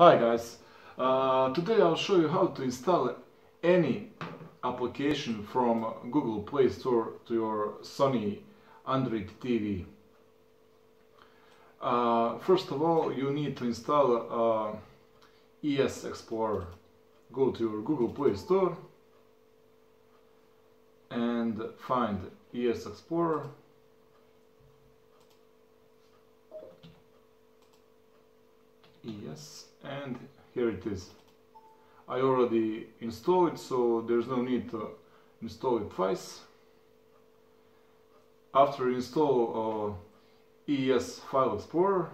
Hi guys, uh, today I'll show you how to install any application from Google Play Store to your Sony Android TV. Uh, first of all, you need to install uh, ES Explorer. Go to your Google Play Store and find ES Explorer yes and here it is. I already installed it so there's no need to install it twice. After install uh, ES File Explorer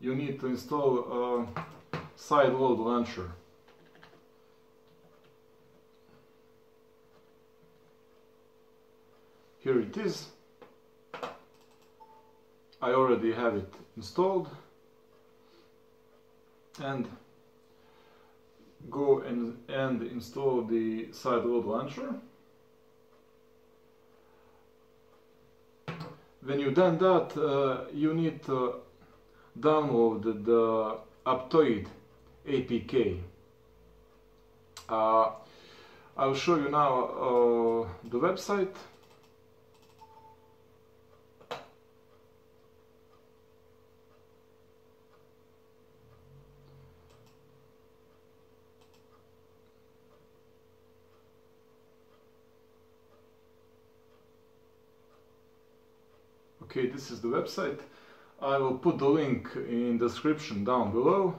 you need to install uh, Sideload Launcher. Here it is. I already have it installed and go and, and install the sideload launcher. When you've done that, uh, you need to download the Aptoide APK. Uh, I'll show you now uh, the website okay this is the website. I will put the link in the description down below.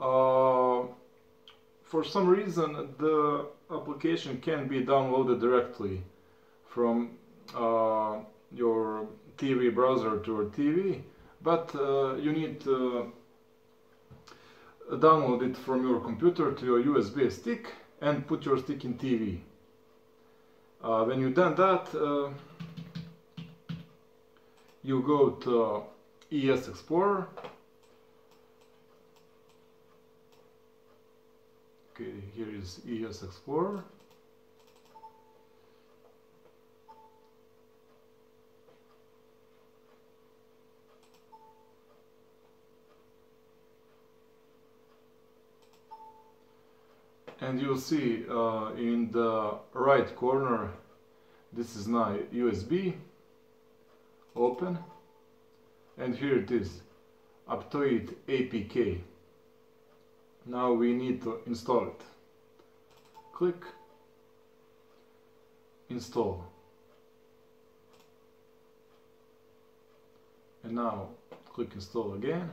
Uh, for some reason the application can be downloaded directly from uh, your TV browser to your TV but uh, you need to download it from your computer to your USB stick and put your stick in TV uh, when you done that uh, you go to ES Explorer. Okay, here is ES Explorer. and you'll see uh, in the right corner this is my USB open. And here it is Aptoide APK now we need to install it. Click. Install. And now click install again.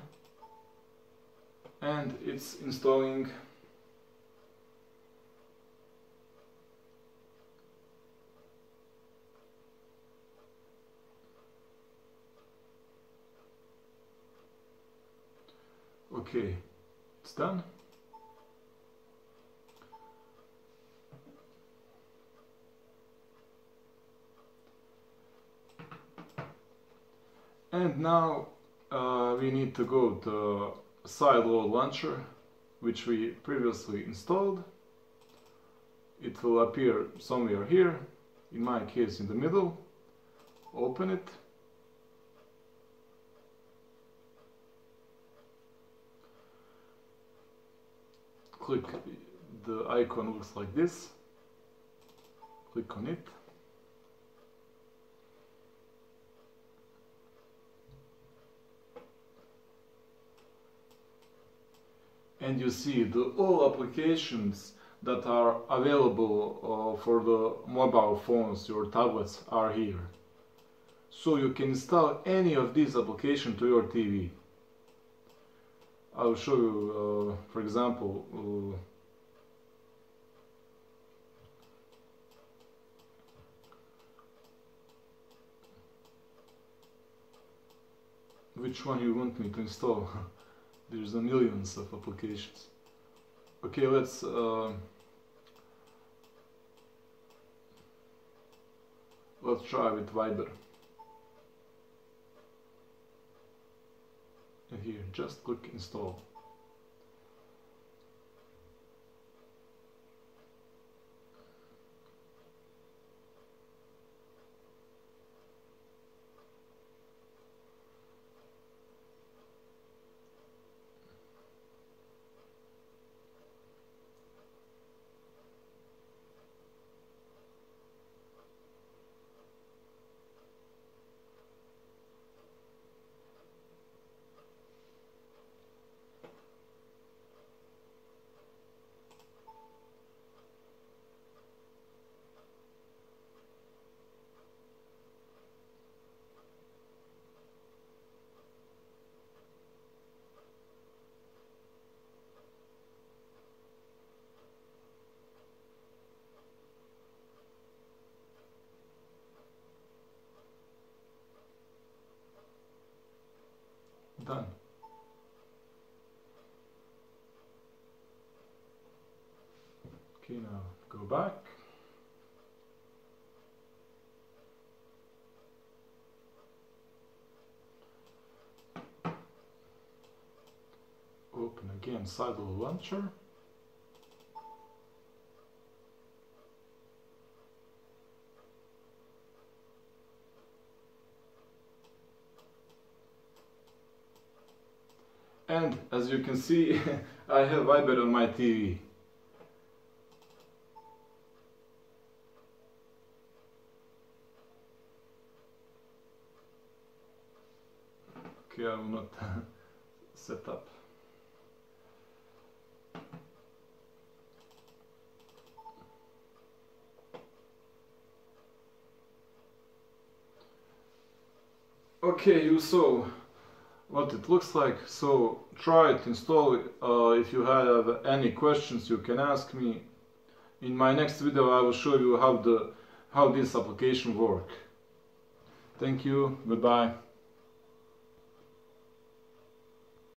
And it's installing Okay, it's done. And now uh, we need to go to sideload launcher which we previously installed. It will appear somewhere here, in my case in the middle. Open it. Click the icon looks like this. Click on it. And you see the all applications that are available uh, for the mobile phones your tablets are here. So you can install any of these applications to your TV I'll show you, uh, for example, uh, which one you want me to install. There's a millions of applications. Okay, let's uh, let's try with Viber. and here just click install done. Okay, now go back. Open again Sideload Launcher. And as you can see I have iPad on my TV okay I will not set up. Okay you saw what it looks like so try it install it uh, if you have any questions you can ask me. In my next video I will show you how the how this application work. Thank you. Goodbye